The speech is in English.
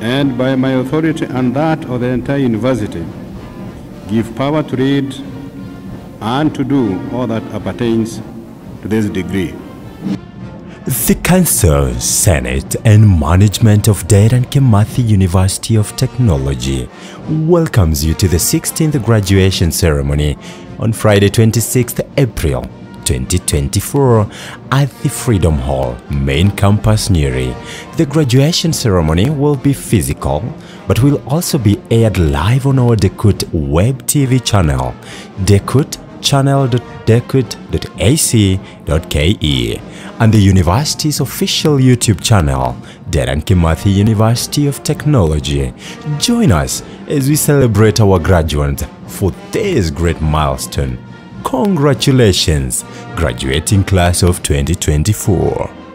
and by my authority and that of the entire university, give power to read and to do all that appertains to this degree. The Council, Senate, and Management of Dedan Kimathi University of Technology welcomes you to the 16th graduation ceremony on Friday, 26th April 2024 at the Freedom Hall, main campus, Nyeri. The graduation ceremony will be physical, but will also be aired live on our Dekut web TV channel, Dekut channel.dekut.ac.ke and the university's official YouTube channel, Dedan Kimathi University of Technology. Join us as we celebrate our graduates for this great milestone. Congratulations, graduating class of 2024.